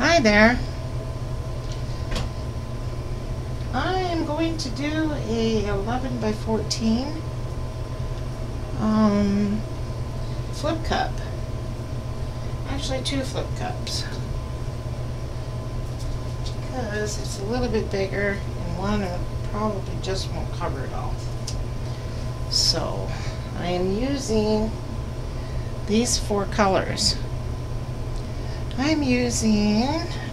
Hi there. I am going to do a 11 by 14 um, flip cup. Actually, two flip cups. Because it's a little bit bigger and one probably just won't cover it all. So, I am using these four colors. I'm using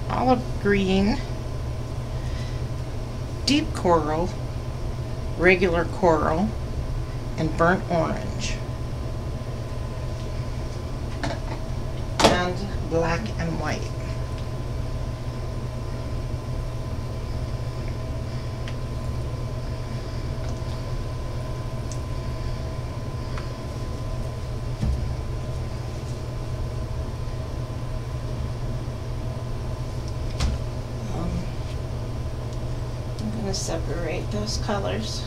olive green, deep coral, regular coral, and burnt orange. And black and white. Um, I'm going to separate those colors.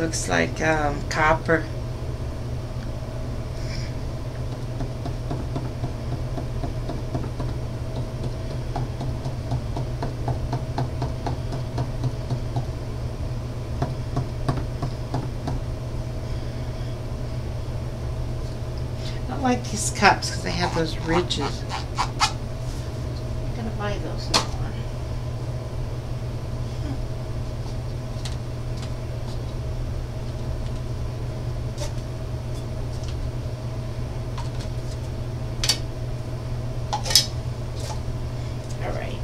Looks like um, copper. I like these cups because they have those ridges. I'm gonna buy those new one. All right.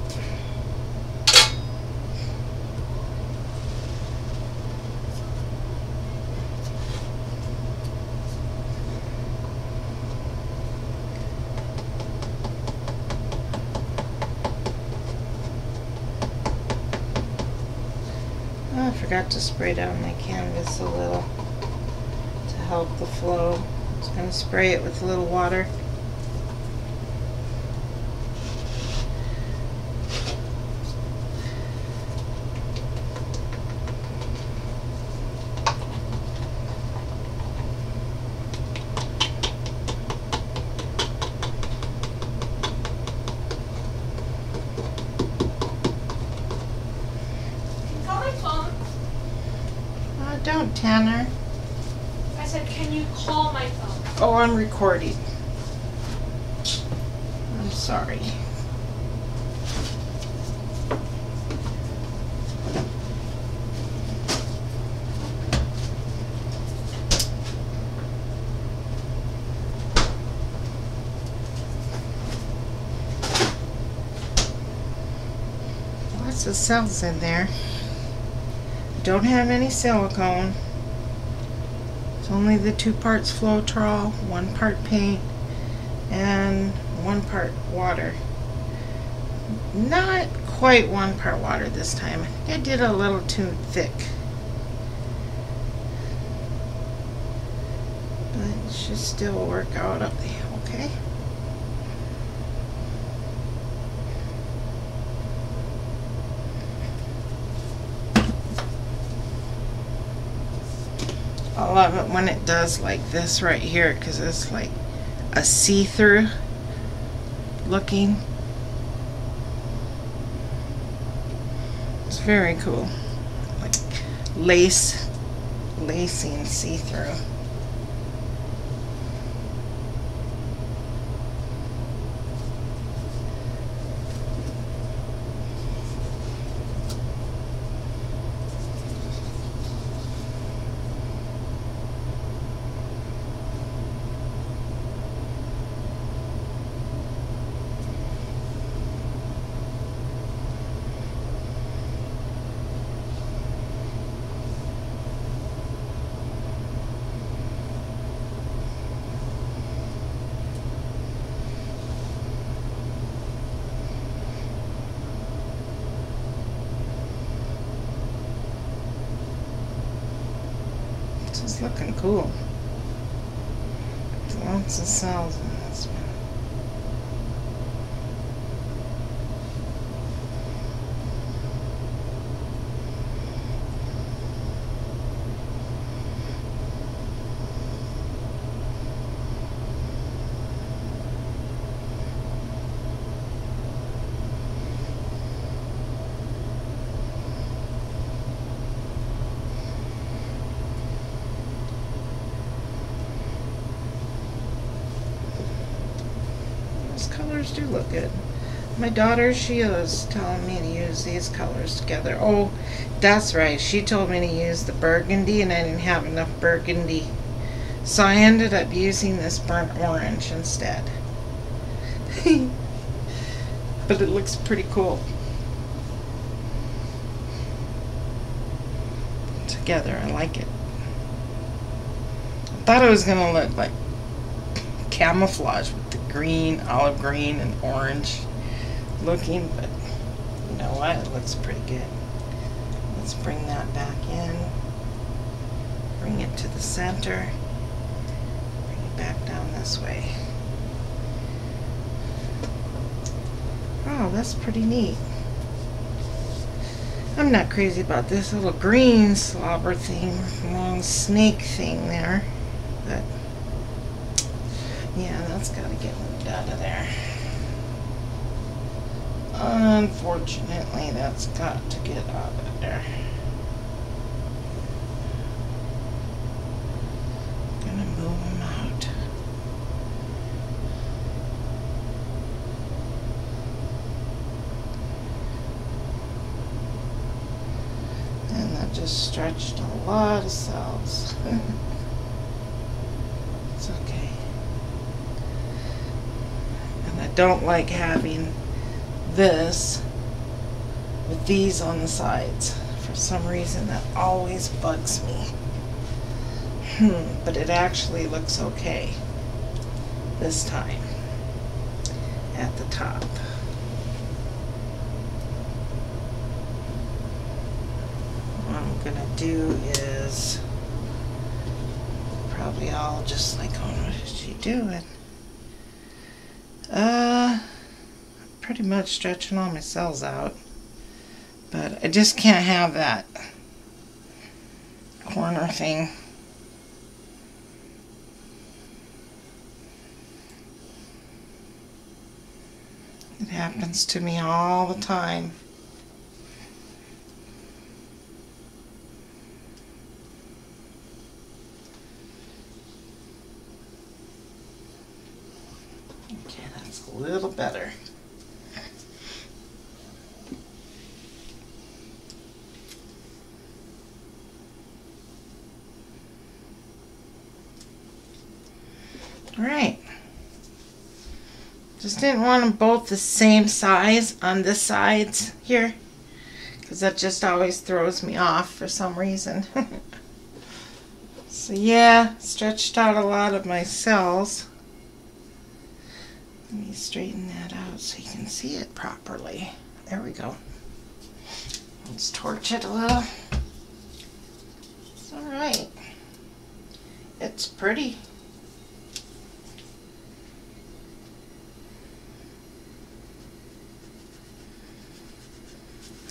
Oh, I forgot to spray down my canvas a little to help the flow. Just gonna spray it with a little water. Tanner? I said, can you call my phone? Oh, I'm recording. I'm sorry. Lots of cells in there. Don't have any silicone. Only the two parts Floetrol, one part paint, and one part water. Not quite one part water this time. I did a little too thick. But it should still work out okay. I love it when it does like this right here because it's like a see-through looking. It's very cool. Like lace, lacing see-through. Looking cool. Lots of cells in this one. Those colors do look good. My daughter, she was telling me to use these colors together. Oh, that's right. She told me to use the burgundy, and I didn't have enough burgundy. So I ended up using this burnt orange instead. but it looks pretty cool. Together, I like it. I thought it was going to look like camouflage green, olive green, and orange looking, but you know what? It looks pretty good. Let's bring that back in. Bring it to the center. Bring it back down this way. Oh, that's pretty neat. I'm not crazy about this little green slobber thing, long snake thing there, but yeah, that's got to get moved out of there. Unfortunately, that's got to get out of there. Gonna move out. And that just stretched a lot of cells. it's okay. And I don't like having this with these on the sides. For some reason that always bugs me. Hmm, but it actually looks okay this time at the top. What I'm gonna do is probably all just like, oh, what is she doing? Uh, pretty much stretching all my cells out. But I just can't have that corner thing. It happens to me all the time. Okay, that's a little better. All right. Just didn't want them both the same size on the sides here. because that just always throws me off for some reason. so yeah, stretched out a lot of my cells. Let me straighten that out so you can see it properly. There we go. Let's torch it a little. It's alright. It's pretty.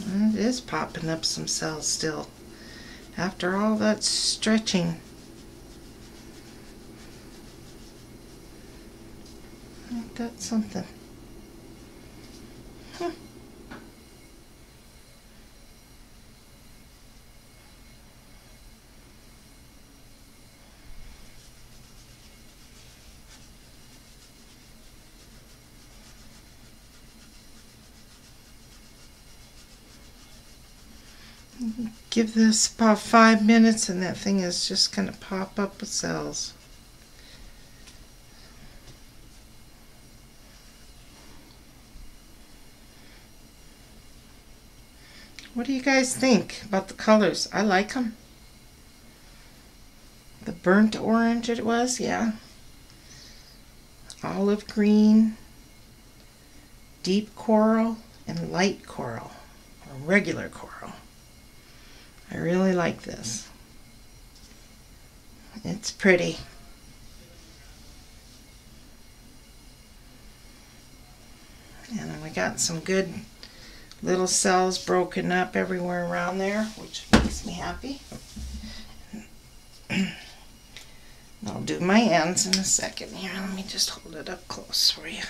It is popping up some cells still. After all that stretching. Ain't that something? Give this about five minutes and that thing is just going to pop up with cells. What do you guys think about the colors? I like them. The burnt orange it was, yeah. Olive green, deep coral, and light coral, or regular coral. I really like this. It's pretty. And we got some good little cells broken up everywhere around there, which makes me happy. I'll do my ends in a second here. Let me just hold it up close for you.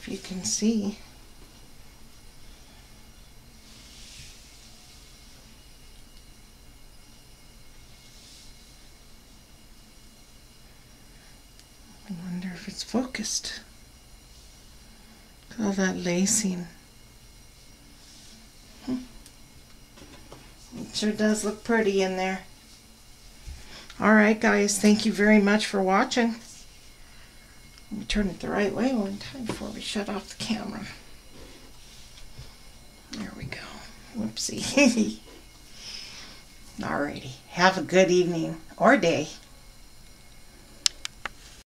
If you can see. I wonder if it's focused. All that lacing. Hmm. Sure does look pretty in there. Alright guys, thank you very much for watching. Me turn it the right way one time before we shut off the camera. There we go. Whoopsie. Alrighty. Have a good evening or day.